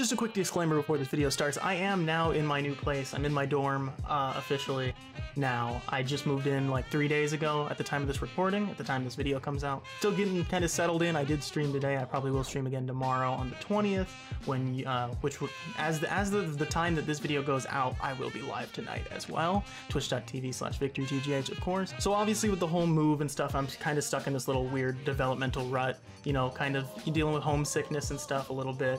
Just a quick disclaimer before this video starts. I am now in my new place. I'm in my dorm uh, officially now. I just moved in like three days ago at the time of this recording, at the time this video comes out. Still getting kind of settled in. I did stream today. I probably will stream again tomorrow on the 20th, when uh, which as the, as the, the time that this video goes out, I will be live tonight as well. Twitch.tv slash victorytgh, of course. So obviously with the whole move and stuff, I'm kind of stuck in this little weird developmental rut. You know, kind of dealing with homesickness and stuff a little bit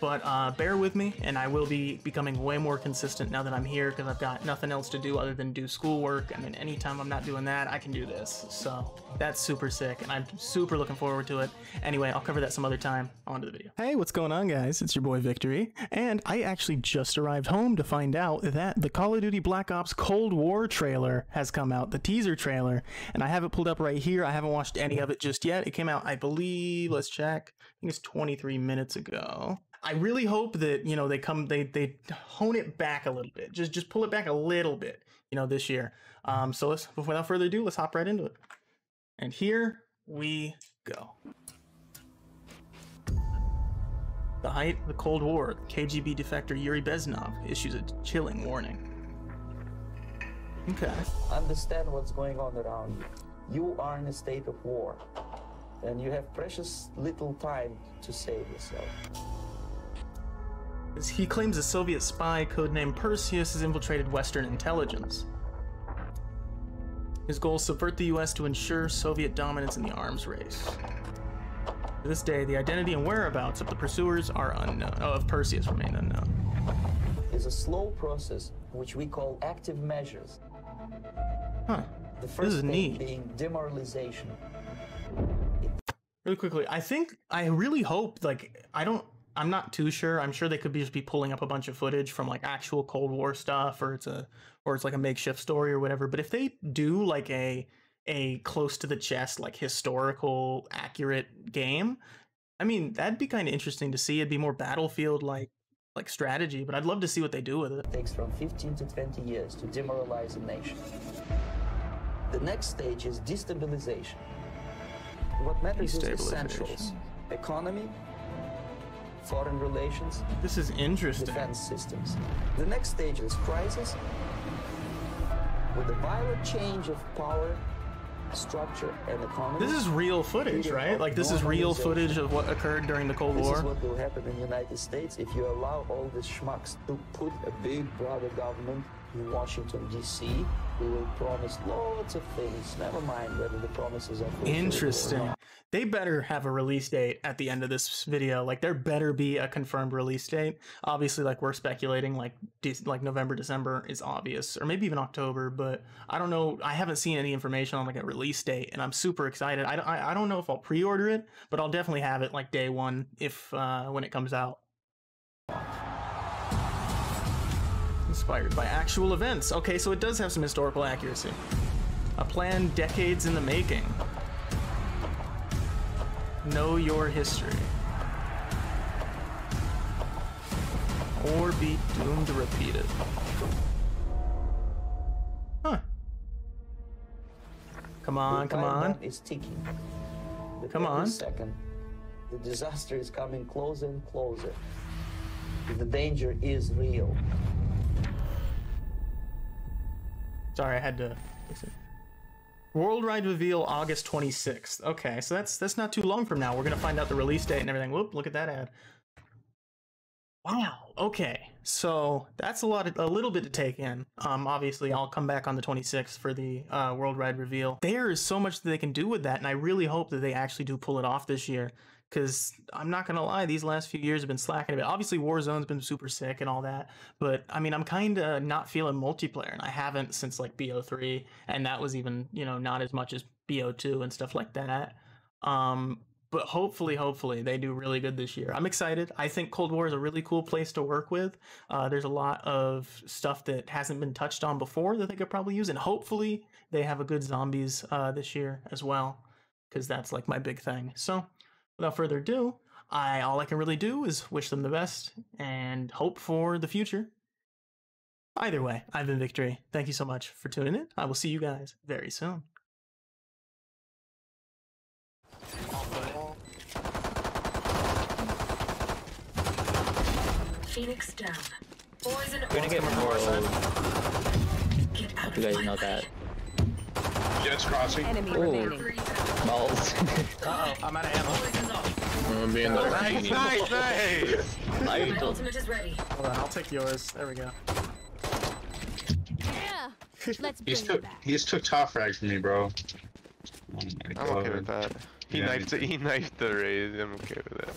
but uh, bear with me and I will be becoming way more consistent now that I'm here because I've got nothing else to do other than do schoolwork and then anytime I'm not doing that I can do this. So that's super sick and I'm super looking forward to it. Anyway I'll cover that some other time. On to the video. Hey what's going on guys? It's your boy Victory and I actually just arrived home to find out that the Call of Duty Black Ops Cold War trailer has come out the teaser trailer and I have it pulled up right here. I haven't watched any of it just yet. It came out I believe let's check I think it's 23 minutes ago I really hope that you know they come they they hone it back a little bit, just just pull it back a little bit, you know, this year. Um, so let's without further ado, let's hop right into it. And here we go. The height of the Cold War, KGB defector Yuri Bezmenov issues a chilling warning. Okay. Understand what's going on around you. You are in a state of war, and you have precious little time to save yourself. He claims a Soviet spy codenamed Perseus has infiltrated Western intelligence. His goal is subvert the US to ensure Soviet dominance in the arms race. To this day, the identity and whereabouts of the pursuers are unknown. Oh, of Perseus remain unknown. It's a slow process which we call active measures. Huh. The first this is neat. being demoralization. Really quickly, I think I really hope like I don't I'm not too sure. I'm sure they could be just be pulling up a bunch of footage from like actual Cold War stuff, or it's a or it's like a makeshift story or whatever. But if they do like a a close to the chest, like historical accurate game, I mean that'd be kind of interesting to see. It'd be more battlefield like like strategy, but I'd love to see what they do with it. It takes from 15 to 20 years to demoralize a nation. The next stage is destabilization. What matters is essentials: economy, foreign relations, This is interesting. defense systems. The next stage is crisis. With a violent change of power, structure, and economy. This is real footage, right? Like this is real footage of what occurred during the Cold This is War. what will happen in the United States if you allow all these schmucks to put a big brother government in Washington, D.C., who will promise lots of things. Never mind whether the promises are Interesting. They better have a release date at the end of this video. Like there better be a confirmed release date. Obviously, like we're speculating, like like November, December is obvious, or maybe even October. But I don't know. I haven't seen any information on like a release date, and I'm super excited. I don't, I, I don't know if I'll pre-order it, but I'll definitely have it like day one if uh, when it comes out. Inspired by actual events. Okay, so it does have some historical accuracy. A plan decades in the making. Know your history. Or be doomed to repeat it. Huh. Come on, come on. It's ticking. With Come on. second, the disaster is coming closer and closer. The danger is real. Sorry, I had to. fix it. Worldwide reveal August 26th. Okay, so that's that's not too long from now. We're gonna find out the release date and everything. Whoop! Look at that ad. Wow. Okay, so that's a lot, of, a little bit to take in. Um, obviously, I'll come back on the 26th for the uh, worldwide reveal. There is so much that they can do with that, and I really hope that they actually do pull it off this year. Because I'm not gonna lie, these last few years have been slacking a bit. Obviously, Warzone's been super sick and all that, but I mean, I'm kind of not feeling multiplayer, and I haven't since like BO3, and that was even you know not as much as BO2 and stuff like that. Um, but hopefully, hopefully they do really good this year. I'm excited. I think Cold War is a really cool place to work with. Uh, there's a lot of stuff that hasn't been touched on before that they could probably use, and hopefully they have a good zombies uh, this year as well, because that's like my big thing. So, without further ado, I all I can really do is wish them the best and hope for the future. Either way, I've been Victory. Thank you so much for tuning in. I will see you guys very soon. Phoenix down. Poison We're gonna get more. more. Get out You of guys my know way. that. Jets crossing. Enemy Ooh. remaining. Balls. Uh-oh, I'm out of ammo. Poison's off. I'm being the Nice, nice, nice. My Nice. ultimate is ready. Hold on, I'll take yours. There we go. Yeah. Let's He's bring it took back. he's took top frag from me, bro. Oh I'm okay with that. He Yeah, knifed me it. He knifed the raise. I'm okay with that.